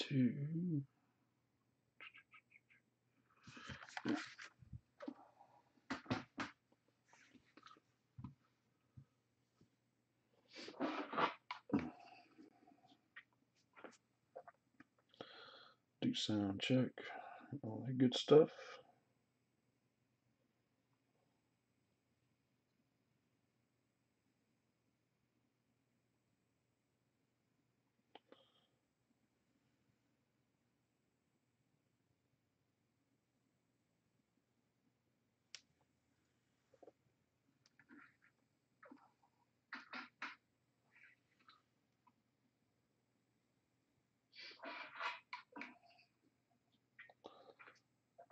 Two. Do sound check, all that good stuff.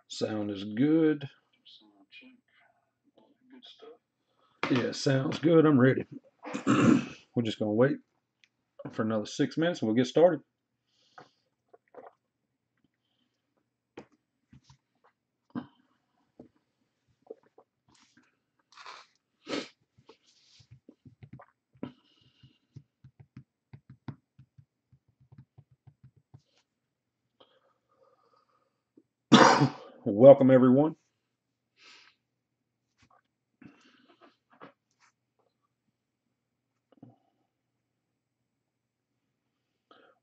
Sound is good. Sound check, all that good stuff. Yeah, sounds good. I'm ready. We're just gonna wait for another six minutes and we'll get started. Welcome everyone.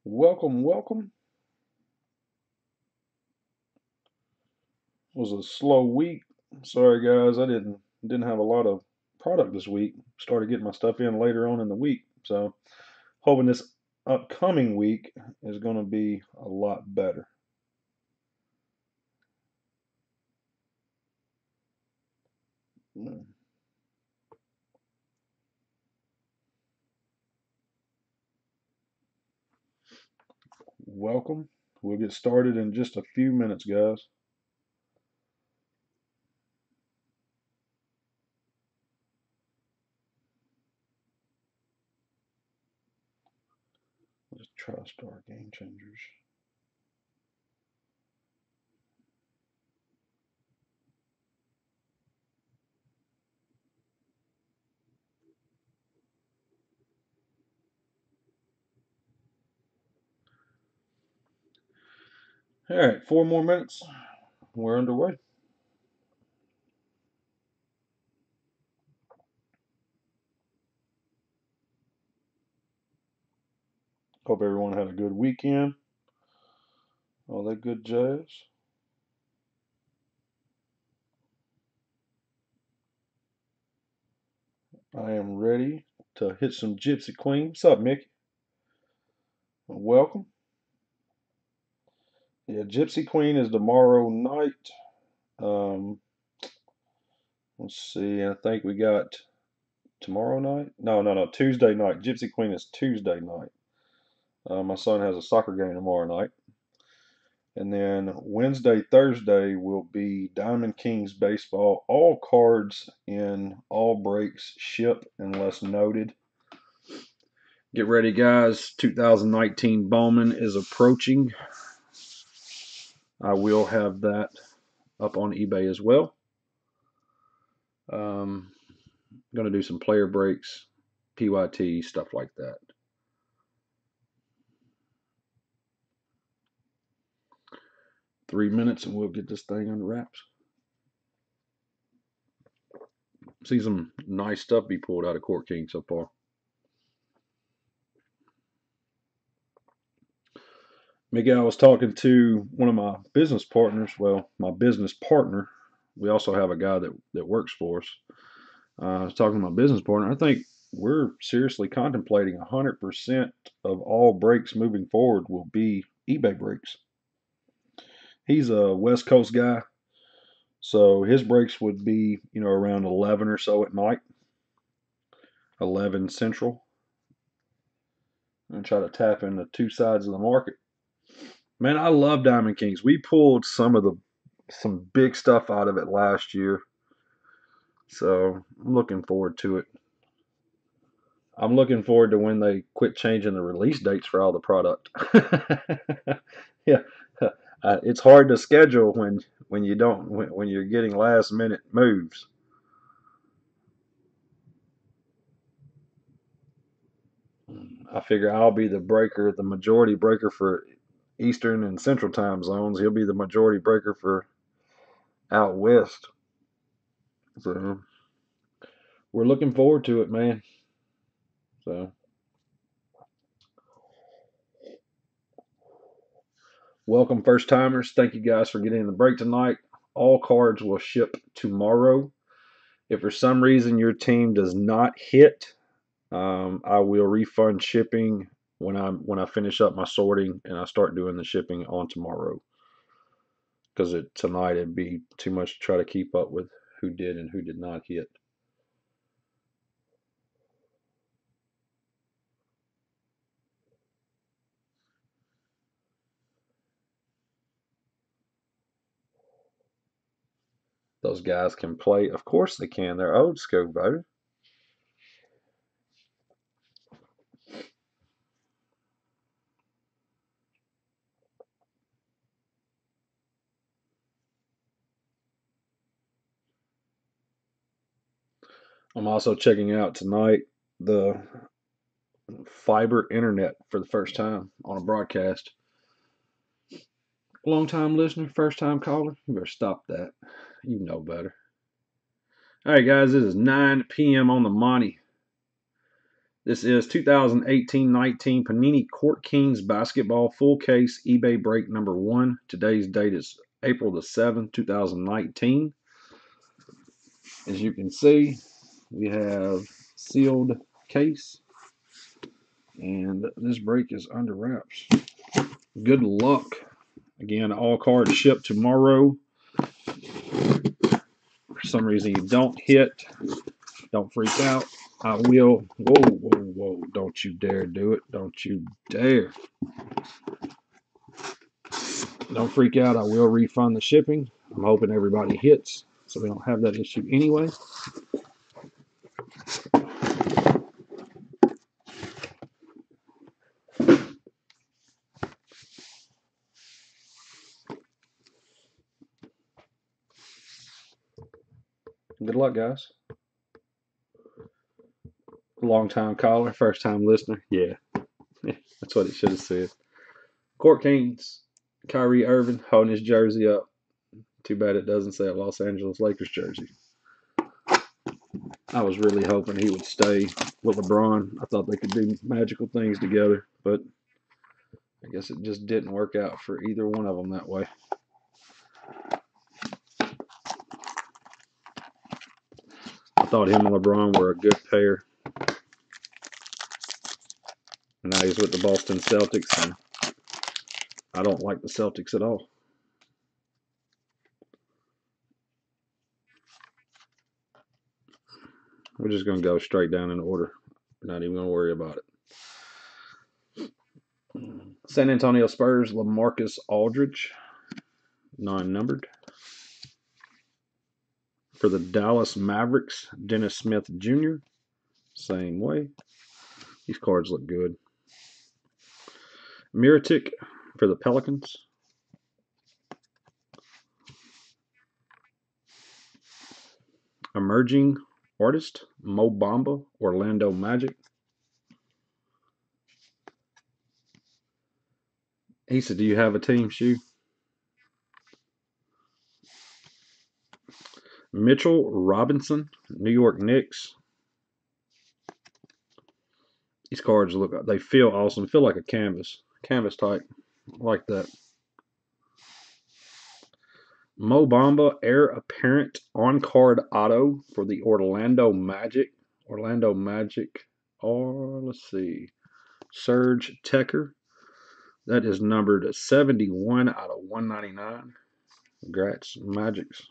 Welcome, welcome. It was a slow week. Sorry guys, I didn't didn't have a lot of product this week. Started getting my stuff in later on in the week. So hoping this upcoming week is going to be a lot better. Welcome. We'll get started in just a few minutes, guys. Let's try Star Game Changers. All right, four more minutes. We're underway. Hope everyone had a good weekend. All that good jazz. I am ready to hit some Gypsy Queen. What's up, Mickey? Welcome. Yeah, Gypsy Queen is tomorrow night. Um, let's see. I think we got tomorrow night. No, no, no. Tuesday night. Gypsy Queen is Tuesday night. Uh, my son has a soccer game tomorrow night. And then Wednesday, Thursday will be Diamond Kings baseball. All cards in all breaks ship unless noted. Get ready, guys. 2019 Bowman is approaching. I will have that up on eBay as well. Um, going to do some player breaks, PYT, stuff like that. Three minutes and we'll get this thing under wraps. See some nice stuff be pulled out of Court King so far. Miguel I was talking to one of my business partners. Well, my business partner. We also have a guy that, that works for us. Uh, I was talking to my business partner. I think we're seriously contemplating 100% of all breaks moving forward will be eBay breaks. He's a West Coast guy, so his breaks would be, you know, around 11 or so at night, 11 Central, and try to tap into two sides of the market. Man, I love Diamond Kings. We pulled some of the some big stuff out of it last year. So I'm looking forward to it. I'm looking forward to when they quit changing the release dates for all the product. yeah, uh, it's hard to schedule when when you don't when, when you're getting last minute moves. I figure I'll be the breaker, the majority breaker for Eastern and Central time zones. He'll be the majority breaker for out west. So we're looking forward to it, man. So welcome first timers. Thank you guys for getting in the break tonight. All cards will ship tomorrow. If for some reason your team does not hit, um, I will refund shipping when I when I finish up my sorting and I start doing the shipping on tomorrow. Because it tonight it'd be too much to try to keep up with who did and who did not hit. Those guys can play. Of course they can. They're old school, baby. I'm also checking out tonight the fiber internet for the first time on a broadcast. Long time listener, first time caller, you better stop that. You know better. All right, guys, this is 9 p.m. on the Monty. This is 2018-19 Panini Court Kings basketball full case eBay break number one. Today's date is April the 7th, 2019. As you can see, we have sealed case and this break is under wraps. Good luck. Again, all cards ship tomorrow. For some reason you don't hit, don't freak out. I will. Whoa, whoa, whoa. Don't you dare do it. Don't you dare. Don't freak out. I will refund the shipping. I'm hoping everybody hits so we don't have that issue anyway. Good luck, guys. Long time caller, first time listener. Yeah, that's what it should have said. Court Kings, Kyrie Irving holding his jersey up. Too bad it doesn't say a Los Angeles Lakers jersey. I was really hoping he would stay with LeBron. I thought they could do magical things together, but I guess it just didn't work out for either one of them that way. I thought him and LeBron were a good pair. Now he's with the Boston Celtics, and I don't like the Celtics at all. We're just going to go straight down in order. We're not even going to worry about it. San Antonio Spurs, LaMarcus Aldridge, non-numbered. For the Dallas Mavericks, Dennis Smith Jr., same way. These cards look good. Mirotic for the Pelicans. Emerging artist, Mo Bamba, Orlando Magic. He said, Do you have a team shoe? Mitchell Robinson, New York Knicks. These cards look, they feel awesome. Feel like a canvas, canvas type, like that. Mo Bamba, heir apparent on card auto for the Orlando Magic. Orlando Magic, or let's see, Serge Tecker. That is numbered 71 out of 199. Congrats, Magics.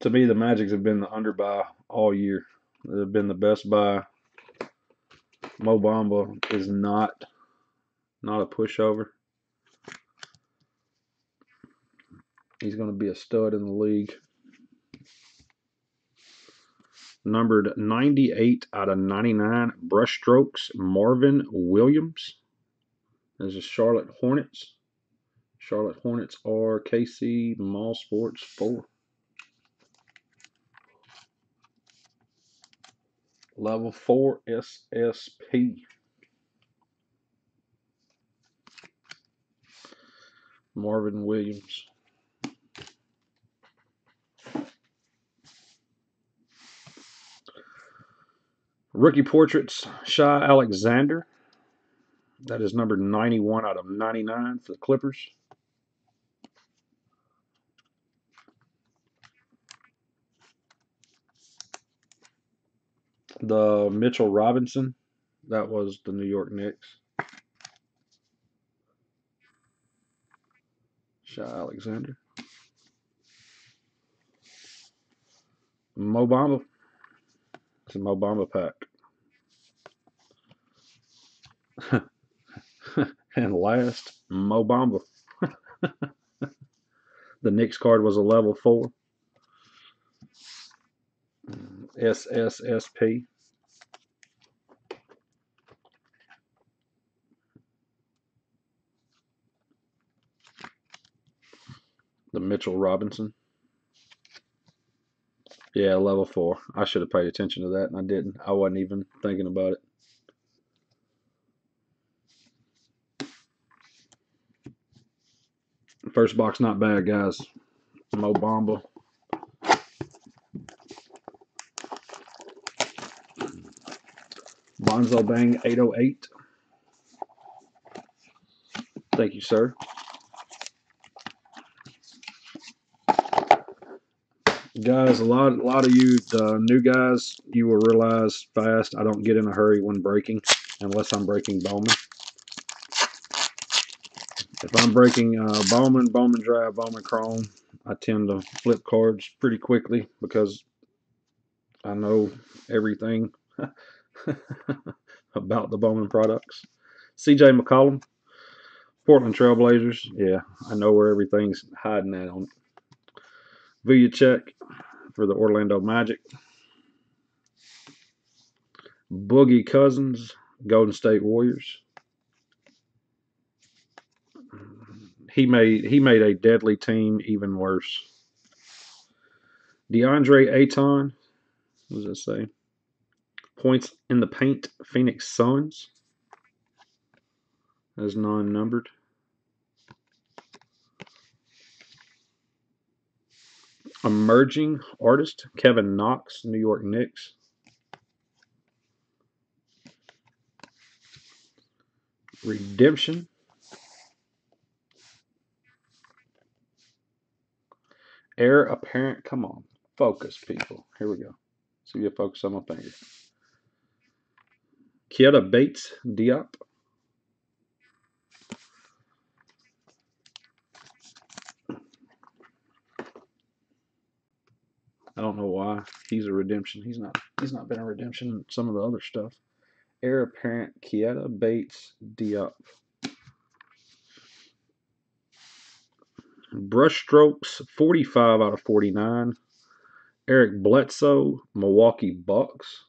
To me, the Magics have been the underbuy all year. They've been the best buy. Mo Bamba is not not a pushover. He's going to be a stud in the league. Numbered 98 out of 99 brushstrokes, Marvin Williams. This is Charlotte Hornets. Charlotte Hornets are KC Mall Sports 4. Level 4 SSP. Marvin Williams. Rookie portraits, Shai Alexander. That is number 91 out of 99 for the Clippers. The Mitchell Robinson, that was the New York Knicks. Shai Alexander. Mo Bamba. It's Bamba pack. and last, Mo Bamba. the next card was a level four. SSSP. The Mitchell Robinson. Yeah, level four. I should have paid attention to that, and I didn't. I wasn't even thinking about it. First box, not bad, guys. Mo Bamba. Bonzo Bang 808. Thank you, sir. Guys, a lot, a lot of you, the new guys, you will realize fast. I don't get in a hurry when breaking, unless I'm breaking Bowman. If I'm breaking uh, Bowman, Bowman Draft, Bowman Chrome, I tend to flip cards pretty quickly because I know everything about the Bowman products. CJ McCollum, Portland Trailblazers. Yeah, I know where everything's hiding at on. Vucevic for the Orlando Magic. Boogie Cousins, Golden State Warriors. He made he made a deadly team even worse. DeAndre Ayton, what does that say? Points in the paint, Phoenix Suns. As non-numbered. Emerging artist, Kevin Knox, New York Knicks. Redemption. Heir apparent. Come on. Focus, people. Here we go. See if you focus on my finger. Keita Bates Diop. I don't know why he's a redemption. He's not. He's not been a redemption in some of the other stuff. Heir apparent Keita Bates Diop. Brushstrokes 45 out of 49. Eric Bledsoe, Milwaukee Bucks.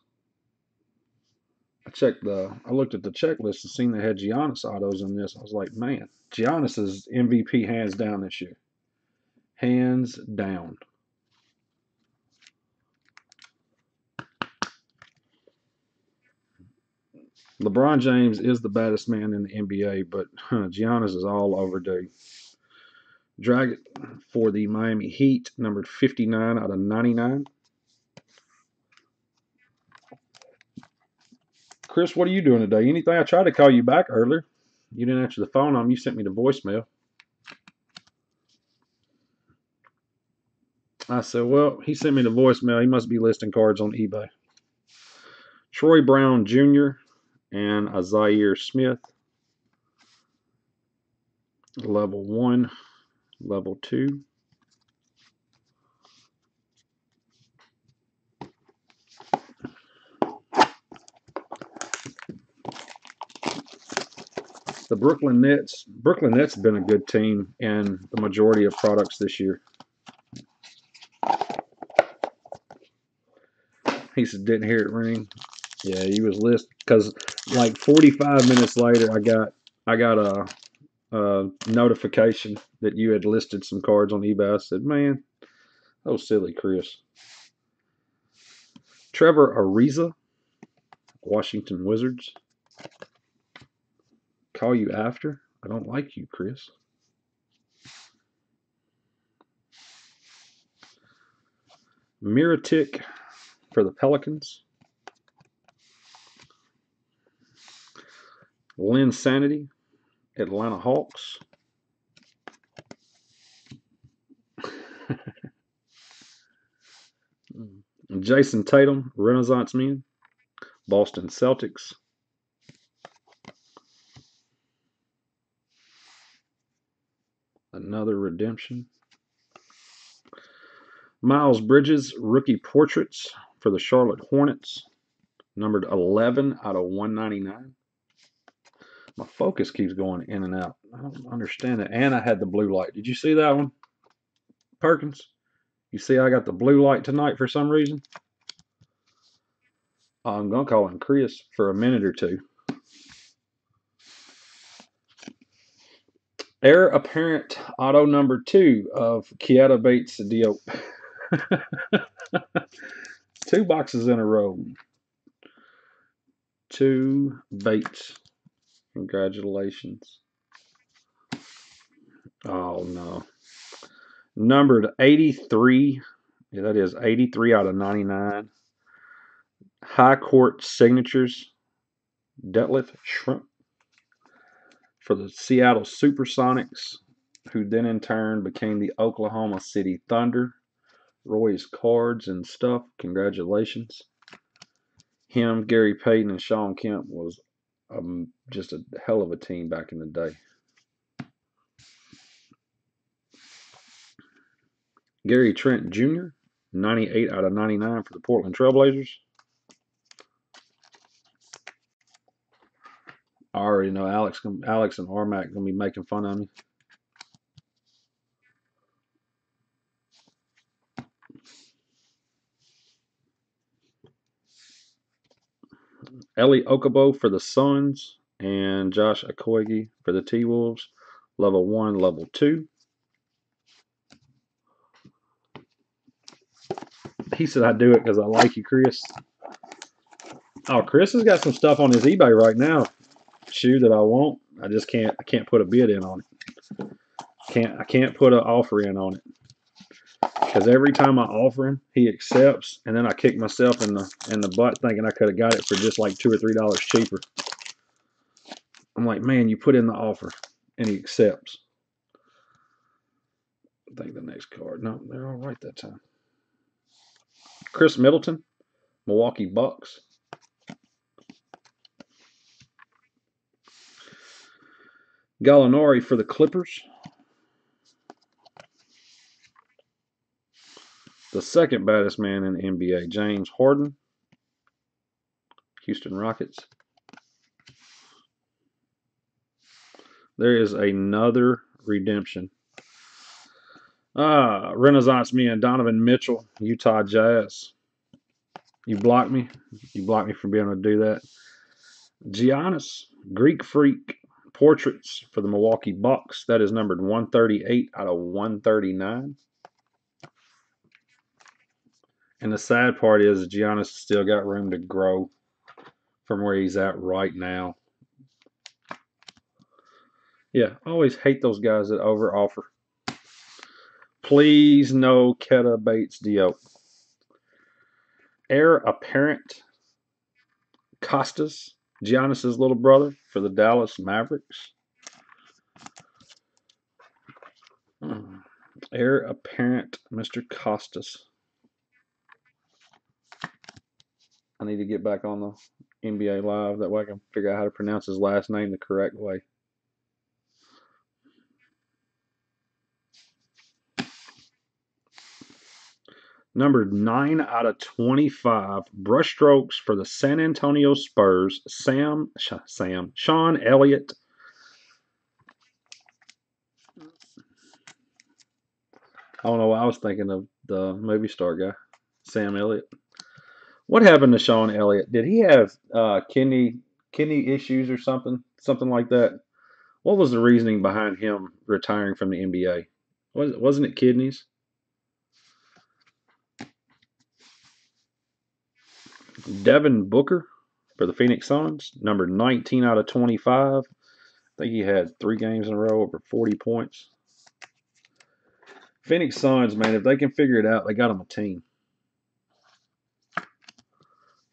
I checked the I looked at the checklist and seen they had Giannis autos in this. I was like, man, Giannis is MVP hands down this year. Hands down. LeBron James is the baddest man in the NBA, but Giannis is all overdue. Dragic for the Miami Heat, numbered 59 out of 99. Chris, what are you doing today? Anything? I tried to call you back earlier. You didn't answer the phone on. You sent me the voicemail. I said, well, he sent me the voicemail. He must be listing cards on eBay. Troy Brown Jr., and Zhaire Smith. Level 1, level 2. The Brooklyn Nets, Brooklyn Nets have been a good team in the majority of products this year. He said, didn't hear it ring. Yeah, he was listed because like 45 minutes later, I got I got a, a, notification that you had listed some cards on eBay. I said, "Man, oh silly, Chris." Trevor Ariza, Washington Wizards. Call you after. I don't like you, Chris. Mirotic for the Pelicans. Linsanity, Atlanta Hawks. Jayson Tatum, Renaissance Men, Boston Celtics. Another redemption. Miles Bridges, rookie portraits for the Charlotte Hornets, numbered 11 out of 199. My focus keeps going in and out. I don't understand it. And I had the blue light. Did you see that one, Perkins? You see I got the blue light tonight for some reason? I'm going to call him Chris for a minute or two. Heir apparent auto number two of Keita Bates Diop. Two boxes in a row. Two Bates. Congratulations. Oh no. Numbered 83. Yeah, that is 83 out of 99. High court signatures. Detlef Schrempf for the Seattle Supersonics, who then in turn became the Oklahoma City Thunder. Roy's cards and stuff. Congratulations. Him, Gary Payton, and Shawn Kemp was um, just a hell of a team back in the day. Gary Trent Jr., 98 out of 99 for the Portland Trailblazers. I already know Alex, Alex and Armac gonna be making fun of me. Elie Okobo for the Suns and Josh Okogie for the T-Wolves. Level 1, Level 2. He said I'd do it because I like you, Chris. Oh, Chris has got some stuff on his eBay right now. Shoe that I want. I just can't I can't put a bid in on it. Can't I can't put an offer in on it. Because every time I offer him, he accepts, and then I kick myself in the in the butt thinking I could have got it for just like two or three dollars cheaper. I'm like, man, you put in the offer, and he accepts. I think the next card. No, they're all right that time. Khris Middleton, Milwaukee Bucks. Gallinari for the Clippers. The second baddest man in the NBA, James Harden, Houston Rockets. There is another redemption. Ah, Renaissance Men, Donovan Mitchell, Utah Jazz. You blocked me. You blocked me from being able to do that. Giannis, Greek Freak, Portraits for the Milwaukee Bucks. That is numbered 138 out of 139. And the sad part is Giannis still got room to grow from where he's at right now. Yeah, I always hate those guys that over offer. Please no Keita Bates Diop. Heir apparent Kostas, Giannis's little brother for the Dallas Mavericks. Heir apparent Mr. Kostas. I need to get back on the NBA Live. That way I can figure out how to pronounce his last name the correct way. Number 9 out of 25, brushstrokes for the San Antonio Spurs, Sam, Sam, Sean Elliott. I don't know why I was thinking of the movie star guy, Sam Elliott. What happened to Sean Elliott? Did he have uh, kidney kidney issues or something, something like that? What was the reasoning behind him retiring from the NBA? Was wasn't it kidneys? Devin Booker for the Phoenix Suns, number 19 out of 25. I think he had three games in a row over 40 points. Phoenix Suns, man, if they can figure it out, they got them a team.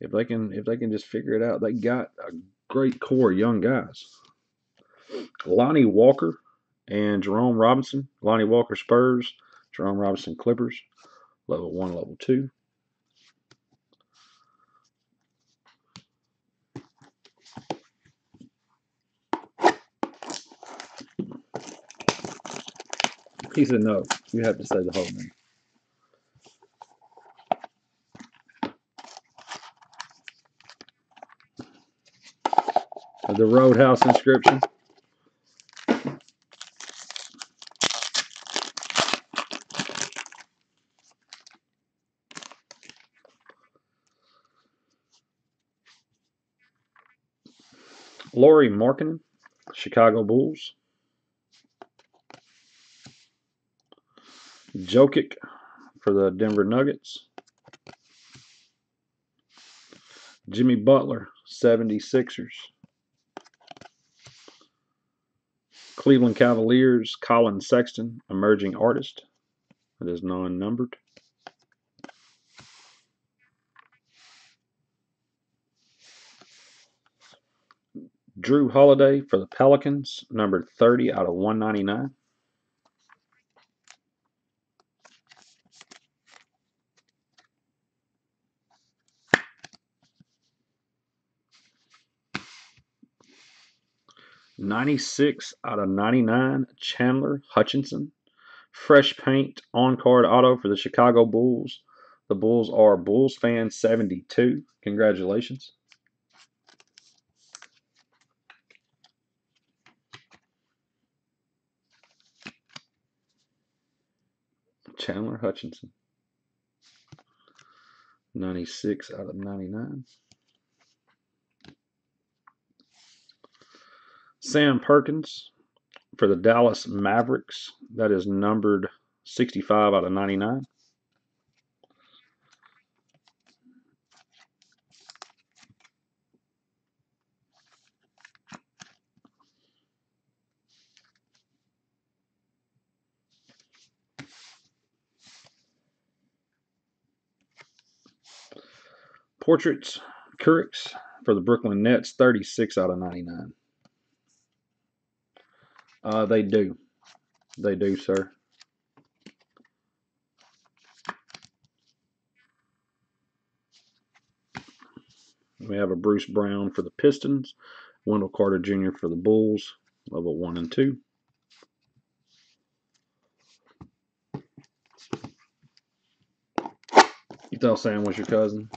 If they can if they can just figure it out, they got a great core of young guys. Lonnie Walker and Jerome Robinson. Lonnie Walker Spurs, Jerome Robinson Clippers, level one, level two. He said no. You have to say the whole name. The Roadhouse inscription. Lauri Markkanen, Chicago Bulls. Jokic for the Denver Nuggets. Jimmy Butler, 76ers. Cleveland Cavaliers, Collin Sexton, emerging artist. It is non numbered. Jrue Holiday for the Pelicans, numbered 30 out of 199. Ninety-six out of ninety-nine. Chandler Hutchison. fresh paint on card auto for the Chicago Bulls. The Bulls are Bulls fan seventy-two. Congratulations. Chandler Hutchison. 96 out of 99. Sam Perkins for the Dallas Mavericks. That is numbered 65 out of 99. Portraits, Curix for the Brooklyn Nets, 36 out of 99. Uh, they do. They do, sir. We have a Bruce Brown for the Pistons, Wendell Carter Jr. for the Bulls, level 1 and 2. You thought Sam was your cousin.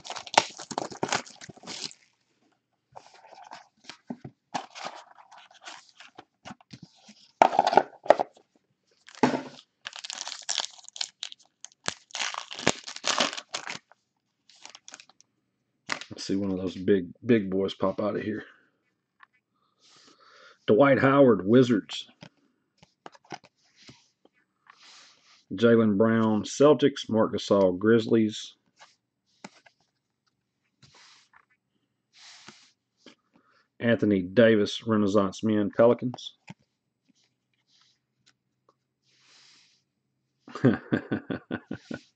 Let's see one of those big big boys pop out of here. Dwight Howard, Wizards. Jaylen Brown, Celtics. Marc Gasol, Grizzlies. Anthony Davis, Renaissance Men, Pelicans.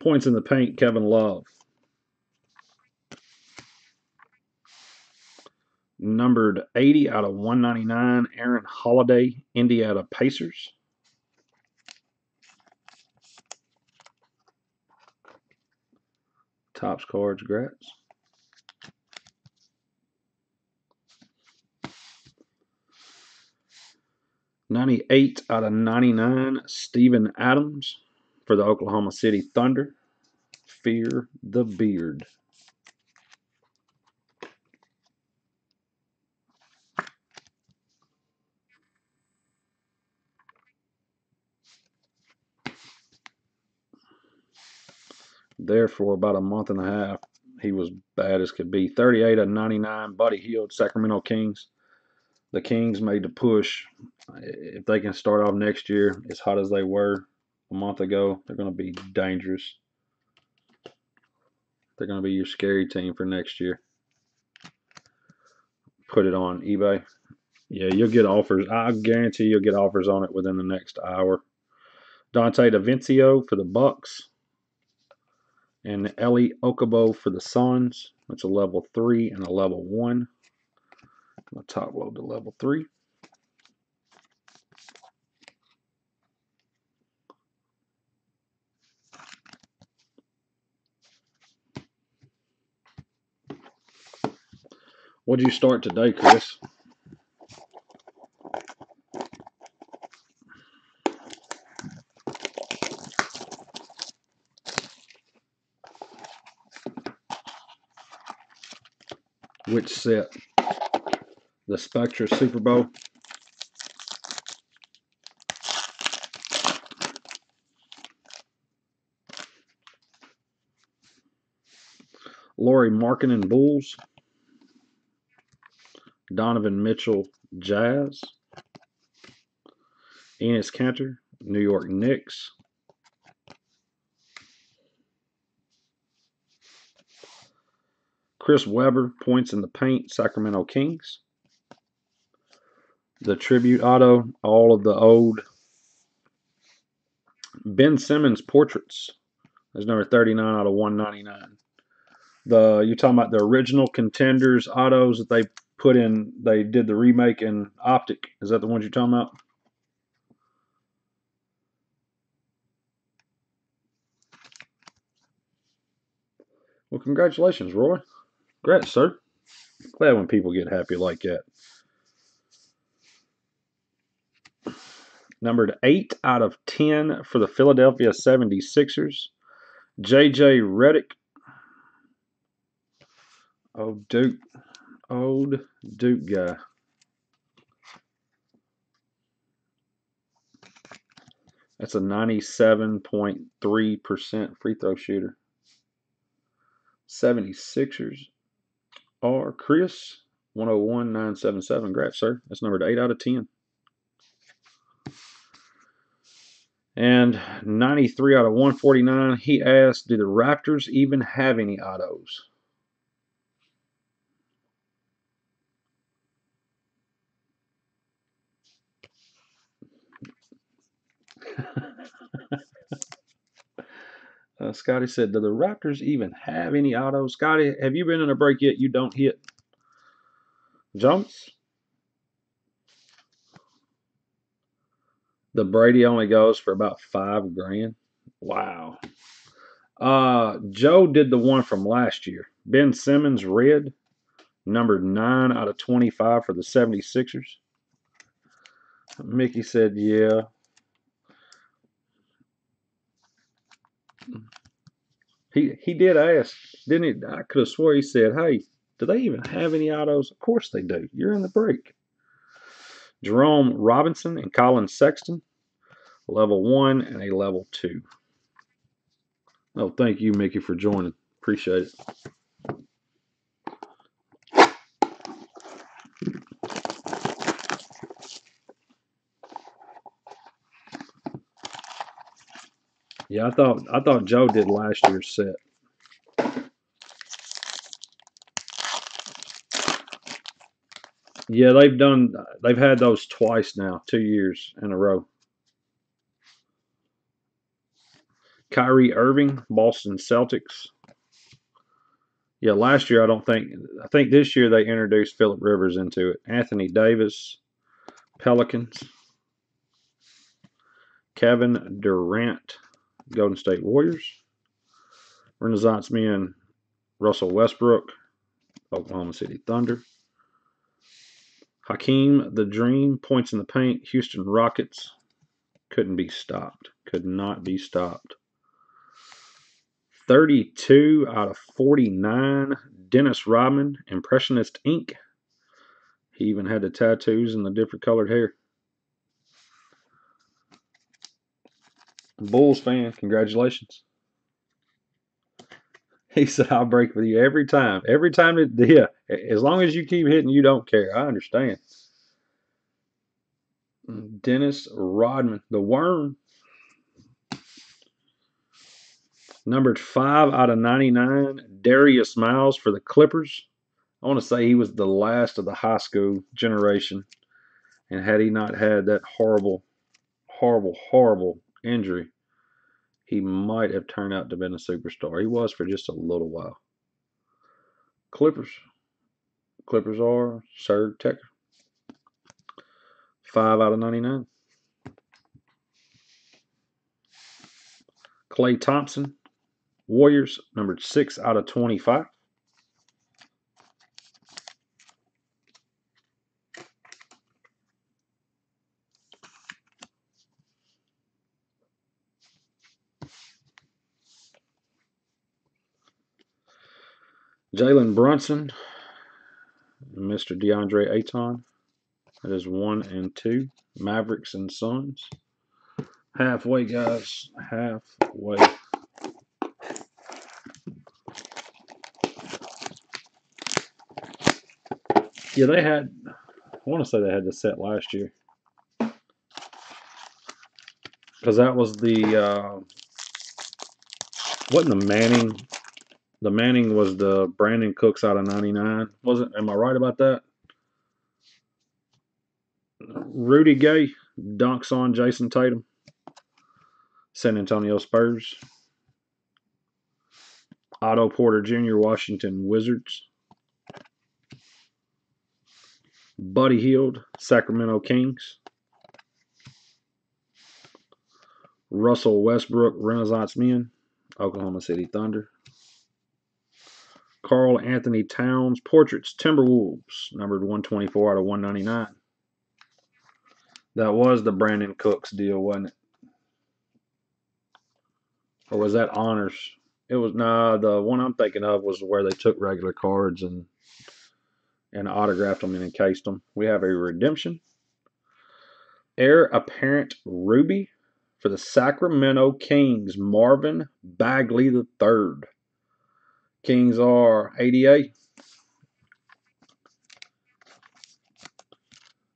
Points in the paint, Kevin Love. Numbered 80 out of 199, Aaron Holiday, Indiana Pacers. Topps cards, grats. Ninety-eight out of ninety-nine, Steven Adams for the Oklahoma City Thunder. Fear the beard. There for about a month and a half, he was bad as could be. 38 of 99, Buddy Hield, Sacramento Kings. The Kings made the push. If they can start off next year as hot as they were a month ago, they're going to be dangerous. They're going to be your scary team for next year. Put it on eBay. Yeah, you'll get offers. I guarantee you'll get offers on it within the next hour. Donte DiVincenzo for the Bucks. And Elie Okobo for the Suns. That's a level 3 and a level 1. I'm going to top load to level 3. What did you start today, Chris? Which set? The Spectre Super Bowl? Lauri and Bulls. Donovan Mitchell Jazz. Enes Kanter, New York Knicks. Chris Webber, points in the paint, Sacramento Kings. The tribute auto, all of the old Ben Simmons portraits. There's number 39 out of 199. The you're talking about the original contenders autos that they put in they did the remake in optic. Is that the ones you're talking about? Well, congratulations, Roy. Great, sir. Glad when people get happy like that. Numbered 8 out of 10 for the Philadelphia 76ers. JJ Redick. Oh, Duke. Old Duke guy. That's a 97.3% free throw shooter. 76ers are Chris 101977. Great, sir. That's numbered 8 out of 10. And 93 out of 149, he asked, do the Raptors even have any autos? uh, Scotty said, Do the Raptors even have any autos? Scotty, have you been in a break yet you don't hit jumps? The Brady only goes for about five grand. Wow. Uh, Joe did the one from last year. Ben Simmons, red, numbered 9 out of 25 for the 76ers. Mickey said, Yeah, He he did ask, didn't he? I could have swore he said, "Hey, do they even have any autos?" Of course they do. You're in the break. Jerome Robinson and Collin Sexton, level one and a level two. Oh, thank you, Mickey, for joining. Appreciate it. Yeah, I thought I thought Joe did last year's set. Yeah, they've done they've had those twice now, two years in a row. Kyrie Irving, Boston Celtics. Yeah, last year I don't think I think this year they introduced Philip Rivers into it. Anthony Davis, Pelicans. Kevin Durant, Golden State Warriors. Renaissance men Russell Westbrook, Oklahoma City Thunder. Hakeem the Dream points in the paint, Houston Rockets. Couldn't be stopped. Could not be stopped. 32 out of 49, Dennis Rodman, Impressionist Ink. He even had the tattoos and the different colored hair. Bulls fan, congratulations. He said, I'll break with you every time. Every time, that, yeah, as long as you keep hitting, you don't care. I understand. Dennis Rodman, the worm. Numbered 5 out of 99, Darius Miles for the Clippers. I want to say he was the last of the high school generation. And had he not had that horrible, horrible, horrible injury, he might have turned out to have been a superstar. He was for just a little while. Clippers. Clippers are Serge Tekker. 5 out of 99. Klay Thompson. Warriors, numbered 6 out of 25. Jalen Brunson, Mr. DeAndre Ayton. That is one and two. Mavericks and Suns. Halfway, guys. Halfway. Yeah, they had. I want to say they had the set last year because that was the. Uh, wasn't the Manning the Manning was the Brandin Cooks out of 99. Wasn't am I right about that? Rudy Gay dunks on Jayson Tatum. San Antonio Spurs. Otto Porter Jr. Washington Wizards. Buddy Hield Sacramento Kings. Russell Westbrook Renaissance Men Oklahoma City Thunder. Karl-Anthony Towns Portraits Timberwolves, numbered 124 out of 199. That was the Brandin Cooks deal, wasn't it? Or was that honors? It was nah. The one I'm thinking of was where they took regular cards and and autographed them and encased them. We have a redemption. Heir apparent Ruby for the Sacramento Kings, Marvin Bagley III. Kings are 88.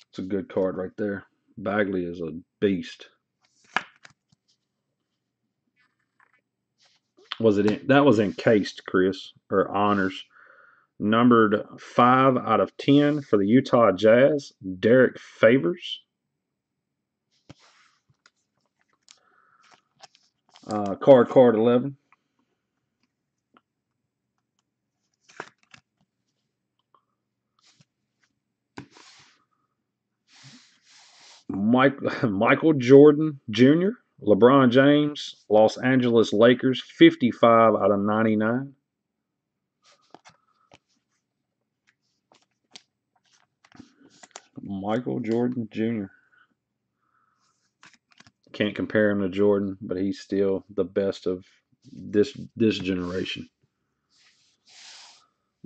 It's a good card right there. Bagley is a beast. Was it in, that was encased, Chris, or honors. Numbered 5 out of 10 for the Utah Jazz, Derrick Favors. Uh, card card 11. Mike, Michael Jordan Jr., LeBron James, Los Angeles Lakers, 55 out of 99. Michael Jordan Jr. Can't compare him to Jordan, but he's still the best of this this generation.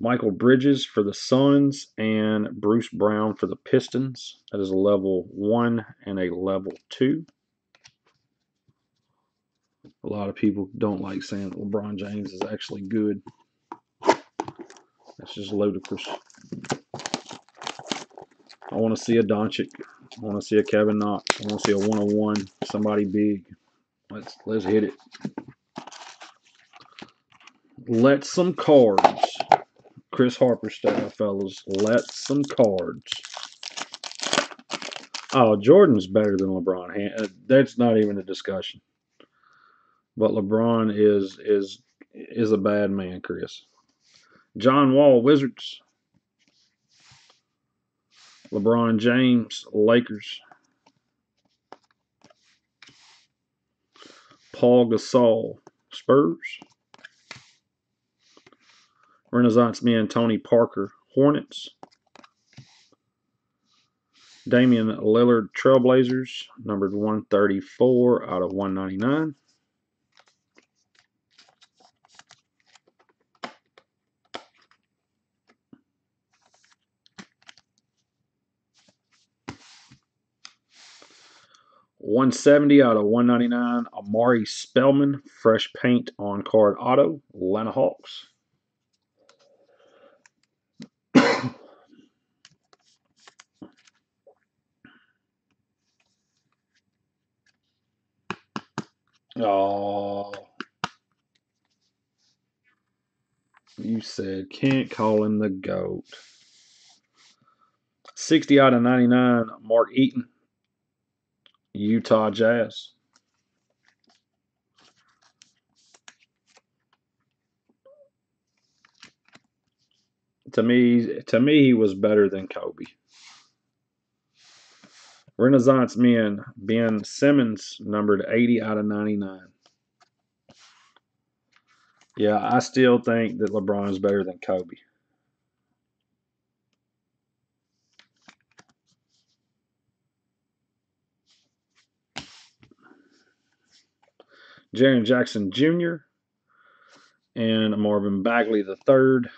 Mikal Bridges for the Suns and Bruce Brown for the Pistons. That is a level one and a level two. A lot of people don't like saying that LeBron James is actually good. That's just ludicrous. I want to see a Doncic. I want to see a Kevin Knox. I want to see a one-on-one, somebody big. Let's let's hit it. Let some cards. Chris Harper style, fellas. Let some cards. Oh, Jordan's better than LeBron. Uh, that's not even a discussion. But LeBron is is is a bad man, Chris. John Wall, Wizards. LeBron James, Lakers. Pau Gasol, Spurs. Renaissance man Tony Parker, Hornets. Damian Lillard, Trailblazers, numbered 134 out of 199. One seventy out of one ninety nine. Omari Spellman, fresh paint on card auto. Atlanta Hawks. Oh. You said can't call him the GOAT. 60 out of 99, Mark Eaton, Utah Jazz. To me, to me, he was better than Kobe. Renaissance men, Ben Simmons, numbered 80 out of 99. Yeah, I still think that LeBron is better than Kobe. Jaren Jackson Jr. and Marvin Bagley III.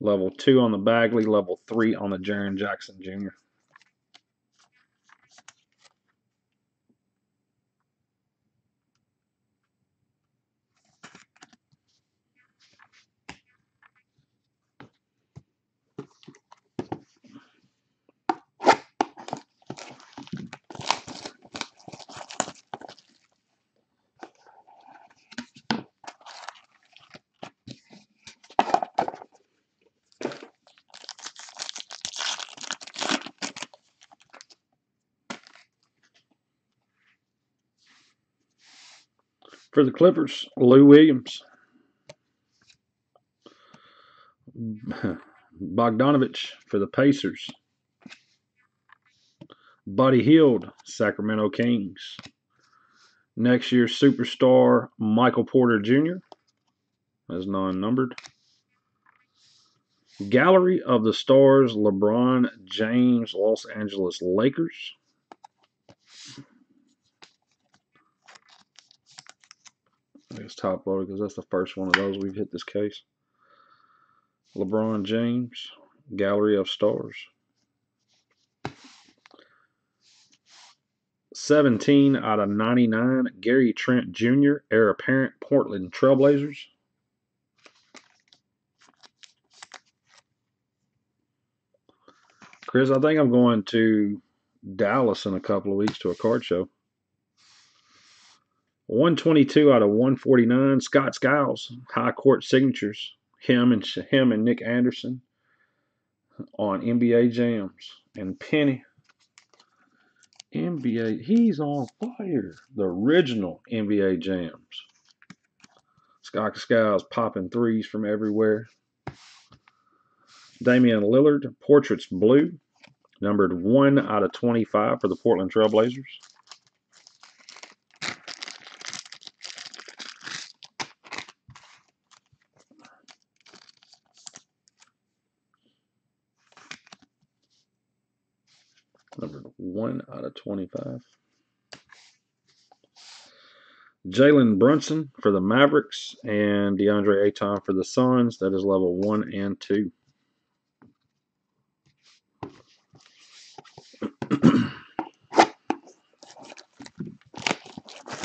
Level two on the Bagley, level three on the Jaren Jackson Jr. For the Clippers, Lou Williams. Bogdanovic for the Pacers. Buddy Hield, Sacramento Kings. Next year's superstar, Michael Porter Jr. as non-numbered. Gallery of the Stars, LeBron James, Los Angeles Lakers. I guess top loader because that's the first one of those we've hit this case. LeBron James, Gallery of Stars. 17 out of 99, Gary Trent Jr., heir apparent, Portland Trailblazers. Chris, I think I'm going to Dallas in a couple of weeks to a card show. 122 out of 149, Scott Skiles, high court signatures. Him and him and Nick Anderson on NBA Jams. And Penny, NBA, he's on fire. The original NBA Jams. Scott Skiles popping threes from everywhere. Damian Lillard, Portraits Blue, numbered 1 out of 25 for the Portland Trailblazers. Numbered 1 out of 25. Jalen Brunson for the Mavericks and DeAndre Ayton for the Suns. That is level 1 and 2.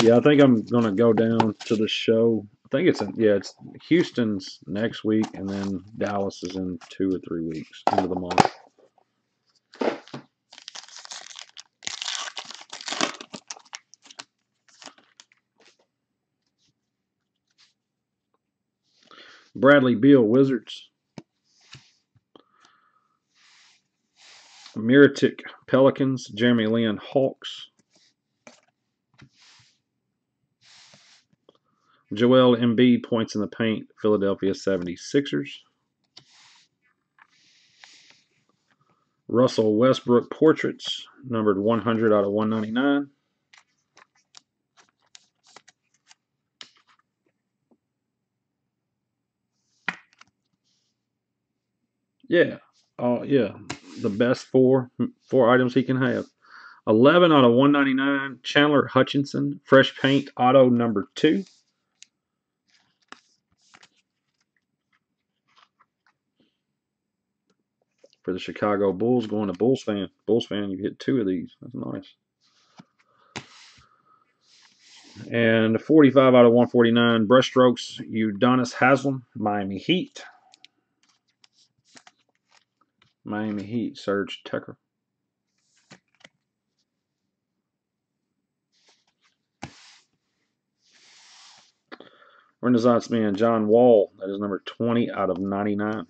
yeah, I think I'm gonna go down to the show. I think it's in, yeah, it's Houston's next week, and then Dallas is in two or three weeks, of the month. Bradley Beal Wizards. Mirotic Pelicans, Jeremy Lin Hawks, Joel Embiid points in the paint, Philadelphia 76ers. Russell Westbrook portraits, numbered 100 out of 199. Yeah, oh yeah, the best four four items he can have. 11 out of 199, Chandler Hutchison, fresh paint auto number two. For the Chicago Bulls, going to Bulls fan. Bulls fan, you hit two of these. That's nice. And 45 out of 149, brushstrokes, Udonis Haslem, Miami Heat. Miami Heat, Serge Tucker. Renaissance man John Wall, that is number 20 out of 99.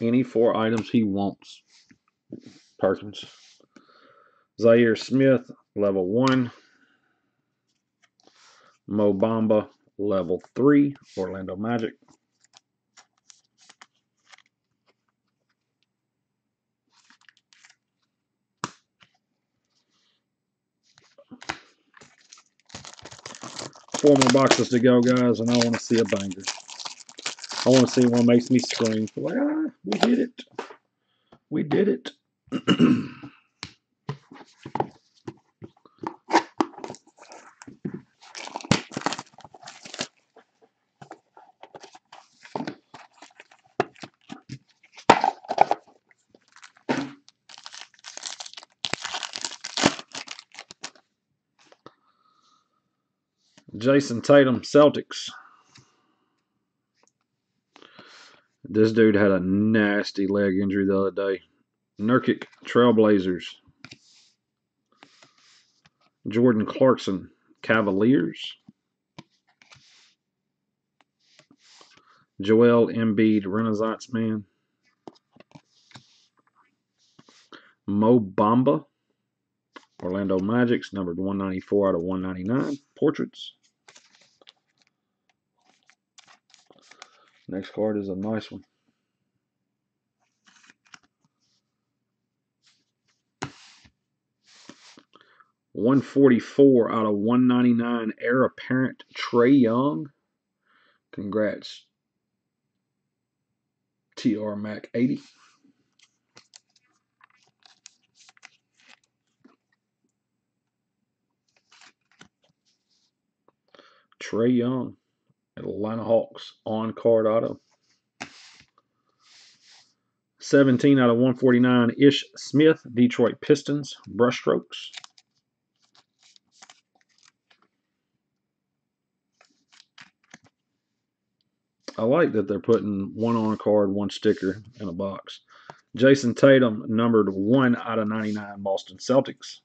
Any four items he wants. Perkins. Zhaire Smith, level 1. Mo Bamba, level 3, Orlando Magic. Four more boxes to go, guys, and I want to see a banger. I want to see one makes me scream. We did it. We did it. Jayson Tatum, Celtics. This dude had a nasty leg injury the other day. Nurkic, Trailblazers. Jordan Clarkson, Cavaliers. Joel Embiid, Renaissance Man. Mo Bamba, Orlando Magics, numbered 194 out of 199. Portraits. Next card is a nice one. One forty four out of one ninety nine. Heir apparent Trae Young. Congrats. TR Mac eighty. Trae Young. Atlanta Hawks on card auto. 17 out of 149, Ish Smith, Detroit Pistons, brushstrokes. I like that they're putting one on a card, one sticker in a box. Jayson Tatum, numbered 1 out of 99, Boston Celtics.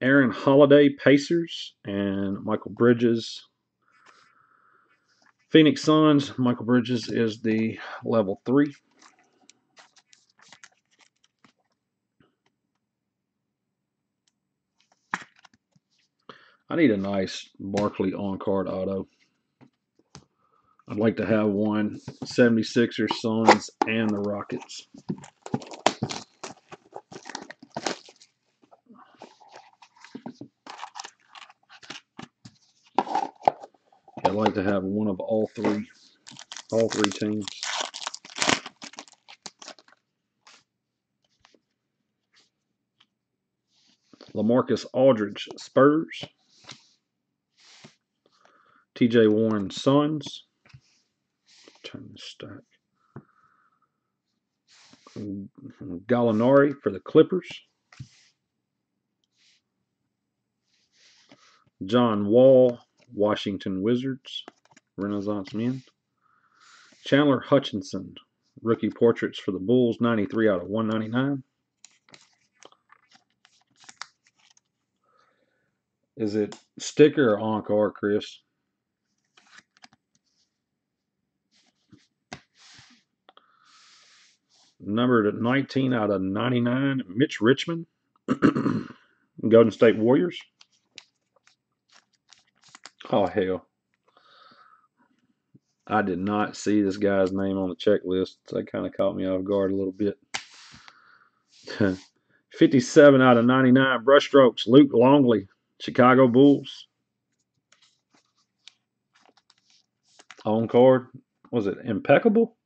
Aaron Holiday, Pacers, and Mikal Bridges, Phoenix Suns. Mikal Bridges is the level three. I need a nice Barkley on card auto. I'd like to have one 76ers, Suns, and the Rockets. I'd like to have one of all three, all three teams. Lamarcus Aldridge, Spurs. TJ Warren, Suns. Turn the stack. Gallinari for the Clippers. John Wall, Washington Wizards, Renaissance Men. Chandler Hutchison, rookie portraits for the Bulls, 93 out of 199. Is it sticker or encore, Chris? Numbered at 19 out of 99, Mitch Richmond, Golden State Warriors. Oh, hell. I did not see this guy's name on the checklist. So that kind of caught me off guard a little bit. 57 out of 99 brushstrokes. Luke Longley, Chicago Bulls. On card. Was it impeccable?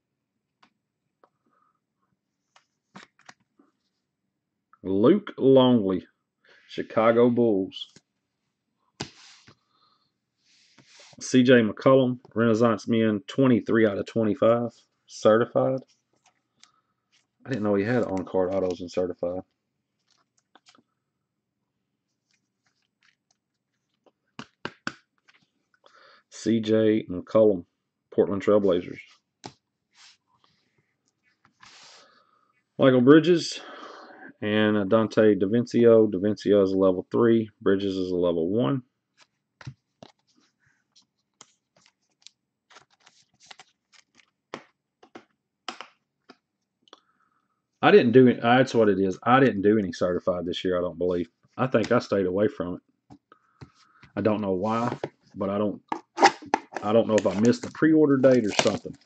Luke Longley, Chicago Bulls. CJ McCollum, Renaissance Men, 23 out of 25, certified. I didn't know he had on card autos and certified. CJ McCollum, Portland Trailblazers. Mikal Bridges and Donte DaVincio. DaVincio is a level 3, Bridges is a level 1. I didn't do it. That's what it is. I didn't do any certified this year. I don't believe. I think I stayed away from it. I don't know why, but I don't. I don't know if I missed the pre-order date or something.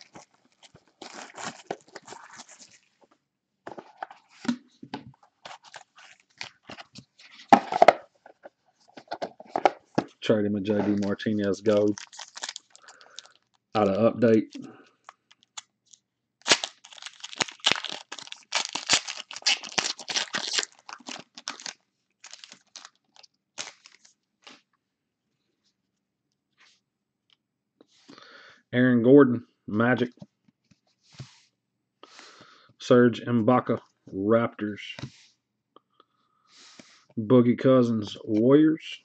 Him a JD Martinez Gold out of update. Aaron Gordon, Magic. Serge Ibaka, Raptors. Boogie Cousins, Warriors.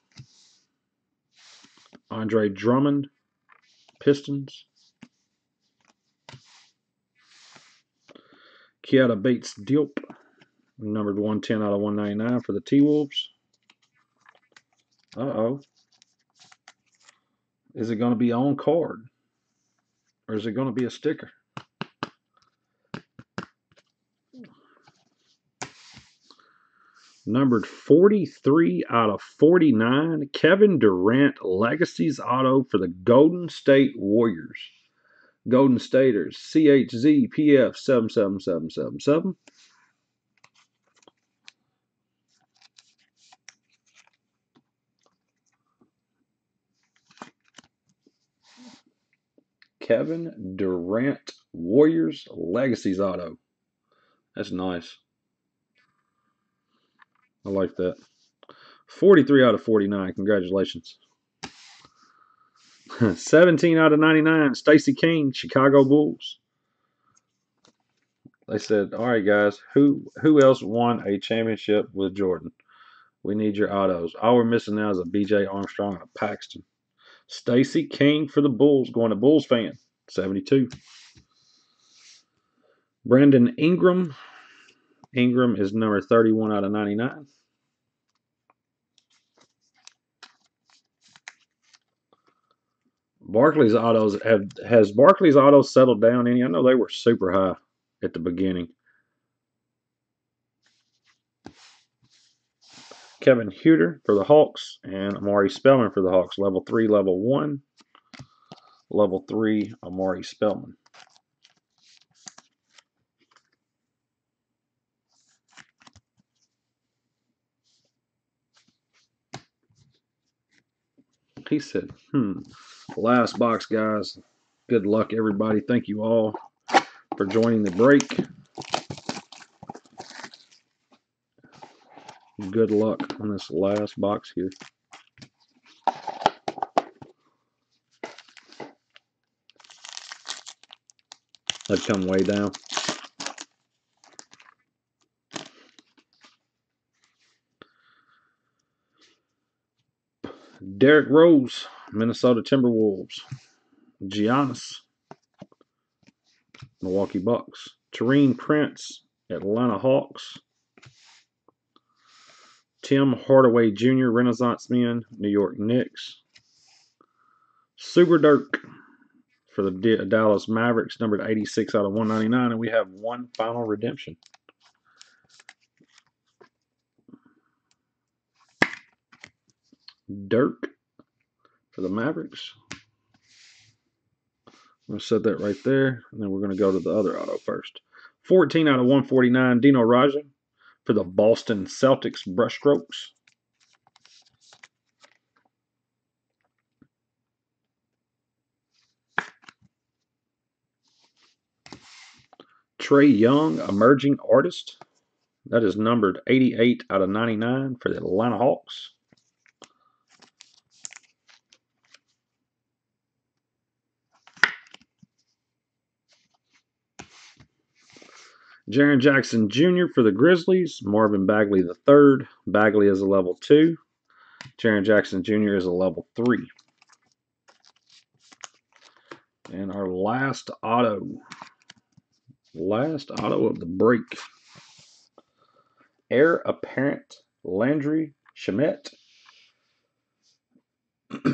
Andre Drummond, Pistons. Keita Bates Diop, numbered 110 out of 199 for the T Wolves. Uh oh. Is it going to be on card? Or is it going to be a sticker? Numbered 43 out of 49, Kevin Durant Legacies Auto for the Golden State Warriors. Golden Staters, CHZPF 77777. Kevin Durant Warriors Legacies Auto. That's nice. I like that. 43 out of 49. Congratulations. 17 out of 99. Stacy King, Chicago Bulls. They said, "All right, guys, who who else won a championship with Jordan? We need your autos. All we're missing now is a B.J. Armstrong and a Paxson." Stacy King for the Bulls, going to Bulls fan, 72. Brandon Ingram. Ingram is number 31 out of 99. Barkley's autos have has Barkley's autos settled down any? I know they were super high at the beginning. Kevin Huerter for the Hawks and Omari Spellman for the Hawks. Level 3, level 1. Level 3, Omari Spellman. He said, hmm. Last box, guys. Good luck, everybody. Thank you all for joining the break. Good luck on this last box here. I've come way down. Derrick Rose, Minnesota Timberwolves. Giannis, Milwaukee Bucks. Taurean Prince, Atlanta Hawks. Tim Hardaway Jr., Renaissance Men, New York Knicks. Super Dirk for the Dallas Mavericks, numbered 86 out of 199, and we have one final redemption. Dirk for the Mavericks. I'm going to set that right there, and then we're going to go to the other auto first. 14 out of 149, Dino Radja for the Boston Celtics brushstrokes. Trae Young, emerging artist. That is numbered 88 out of 99 for the Atlanta Hawks. Jaren Jackson Jr. for the Grizzlies. Marvin Bagley III. Bagley is a level 2. Jaren Jackson Jr. is a level 3. And our last auto. Last auto of the break. Heir Apparent Landry Shamet.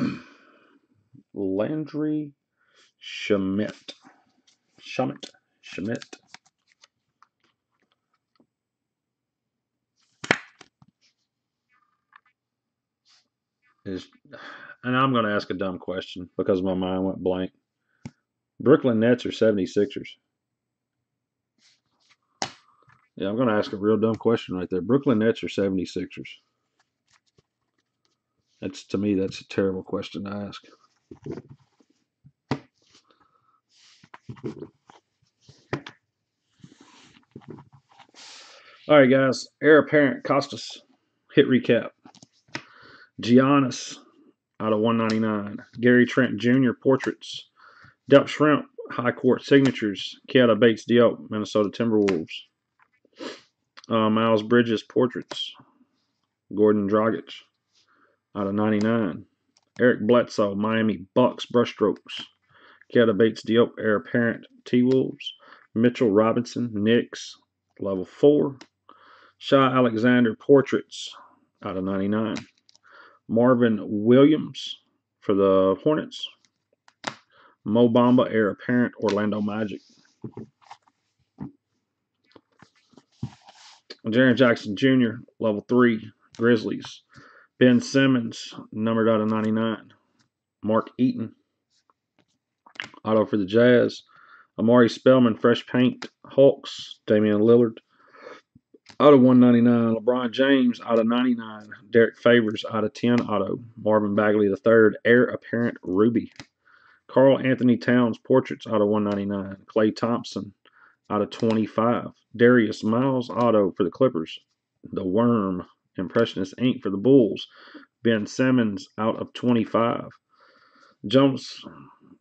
Landry Shamet. Shamet. Shamet. Is, and I'm going to ask a dumb question because my mind went blank. Brooklyn Nets or 76ers? Yeah, I'm going to ask a real dumb question right there. Brooklyn Nets or 76ers? That's to me, that's a terrible question to ask. All right, guys. Heir apparent Kostas hit recap. Giannis out of 199. Gary Trent Jr. portraits. Detlef Schrempf High Court signatures. Keita Bates Diop Minnesota Timberwolves. Uh, Miles Bridges portraits. Goran Dragic out of 99. Eric Bledsoe Miami Bucks brushstrokes. Keita Bates Diop heir apparent T Wolves. Mitchell Robinson Knicks level 4. Shai Alexander portraits out of 99. Marvin Williams for the Hornets. Mo Bamba, heir apparent, Orlando Magic. Jaren Jackson Jr., level 3, Grizzlies. Ben Simmons, numbered out of 99. Mark Eaton, auto for the Jazz. Omari Spellman, fresh paint, Hawks. Damian Lillard, out of 199. LeBron James out of 99. Derrick Favors out of 10 auto. Marvin Bagley III, heir apparent Ruby. Karl-Anthony Towns portraits out of 199. Klay Thompson out of 25. Darius Miles auto for the Clippers. The Worm Impressionist Ink for the Bulls. Ben Simmons out of 25. Jones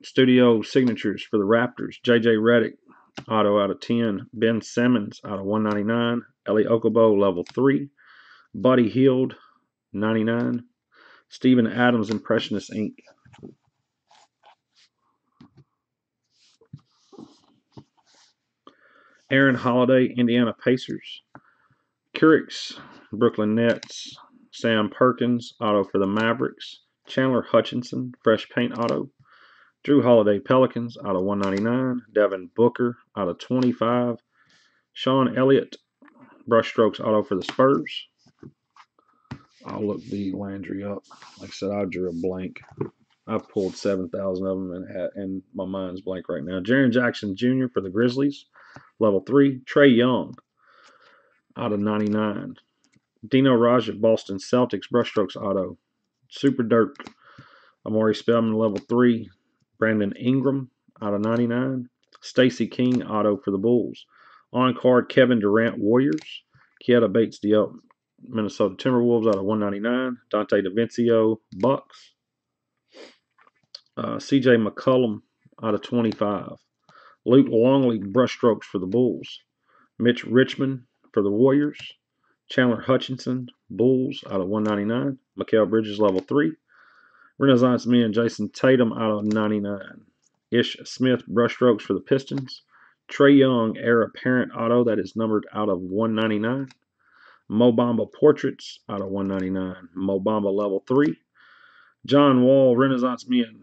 Studio signatures for the Raptors. JJ Redick auto out of 10. Ben Simmons out of 199. Elie Okobo, level 3. Buddy Hield, 99. Steven Adams, Impressionist Ink. Aaron Holiday, Indiana Pacers. Kurucs, Brooklyn Nets. Sam Perkins, auto for the Mavericks. Chandler Hutchison, fresh paint auto. Jrue Holiday, Pelicans, out of 199. Devin Booker, out of 25. Sean Elliott, brushstrokes auto for the Spurs. I'll look the Landry up. Like I said, I drew a blank. I've pulled 7,000 of them, and, and my mind's blank right now. Jaren Jackson Jr. for the Grizzlies, level 3. Trae Young, out of 99. Dino Radja, Boston Celtics, brushstrokes auto. Super Dirk, Omari Spellman, level 3. Brandon Ingram, out of 99. Stacy King, auto for the Bulls. On card, Kevin Durant, Warriors. Keita Bates Diop, Minnesota Timberwolves, out of 199. Donte DaVincio, Bucks. Uh, CJ McCollum, out of 25. Luke Longley, brushstrokes for the Bulls. Mitch Richmond for the Warriors. Chandler Hutchison, Bulls, out of 199. Mikal Bridges, level 3. Renaissance Men, Jayson Tatum, out of 99. Ish Smith, brushstrokes for the Pistons. Trae Young, heir apparent auto that is numbered out of 199. Mobamba Portraits out of 199. Mobamba level 3. John Wall, Renaissance Men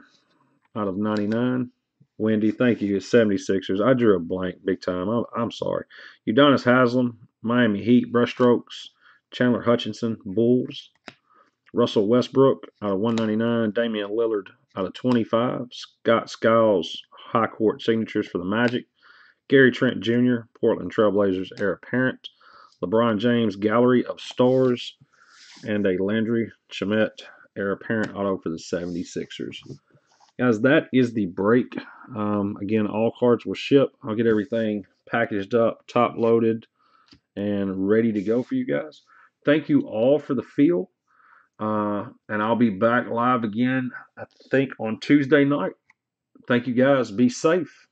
out of 99. Wendy, thank you. 76ers. I drew a blank big time. I'm, I'm sorry. Udonis Haslem, Miami Heat, brushstrokes. Chandler Hutchison, Bulls. Russell Westbrook out of 199. Damian Lillard out of 25. Scott Skiles, high court signatures for the Magic. Gary Trent Jr., Portland Trailblazers heir apparent. LeBron James Gallery of Stars, and a Landry Shamet heir apparent auto for the 76ers. Guys, that is the break. Um, again, all cards will ship. I'll get everything packaged up, top loaded, and ready to go for you guys. Thank you all for the feel. Uh, and I'll be back live again, I think, on Tuesday night. Thank you guys. Be safe.